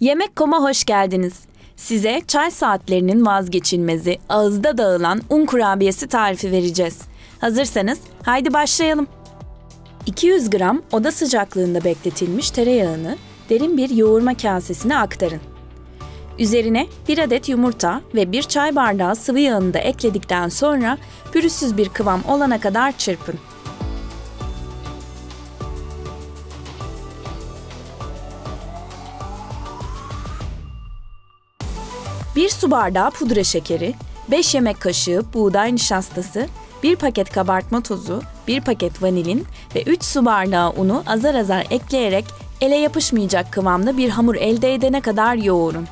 Yemek Koma hoş geldiniz. Size çay saatlerinin vazgeçilmezi, ağızda dağılan un kurabiyesi tarifi vereceğiz. Hazırsanız haydi başlayalım. 200 gram oda sıcaklığında bekletilmiş tereyağını derin bir yoğurma kasesine aktarın. Üzerine bir adet yumurta ve bir çay bardağı sıvı yağını da ekledikten sonra pürüzsüz bir kıvam olana kadar çırpın. Bir su bardağı pudra şekeri, 5 yemek kaşığı buğday nişastası, 1 paket kabartma tozu, 1 paket vanilin ve 3 su bardağı unu azar azar ekleyerek ele yapışmayacak kıvamda bir hamur elde edene kadar yoğurun.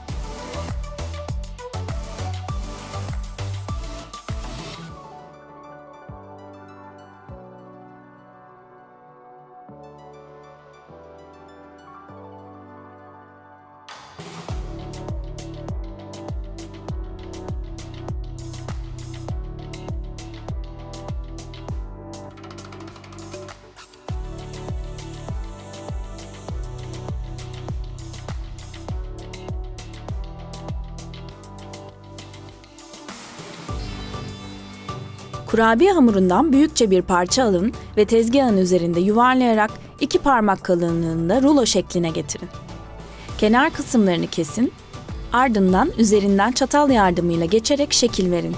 Kurabiye hamurundan büyükçe bir parça alın ve tezgahın üzerinde yuvarlayarak iki parmak kalınlığında rulo şekline getirin. Kenar kısımlarını kesin, ardından üzerinden çatal yardımıyla geçerek şekil verin.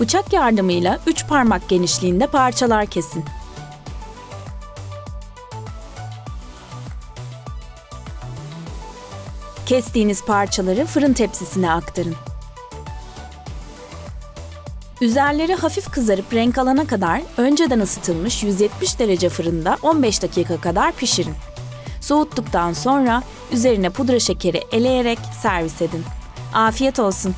Bıçak yardımıyla 3 parmak genişliğinde parçalar kesin. Kestiğiniz parçaları fırın tepsisine aktarın. Üzerleri hafif kızarıp renk alana kadar önceden ısıtılmış 170 derece fırında 15 dakika kadar pişirin. Soğuttuktan sonra üzerine pudra şekeri eleyerek servis edin. Afiyet olsun.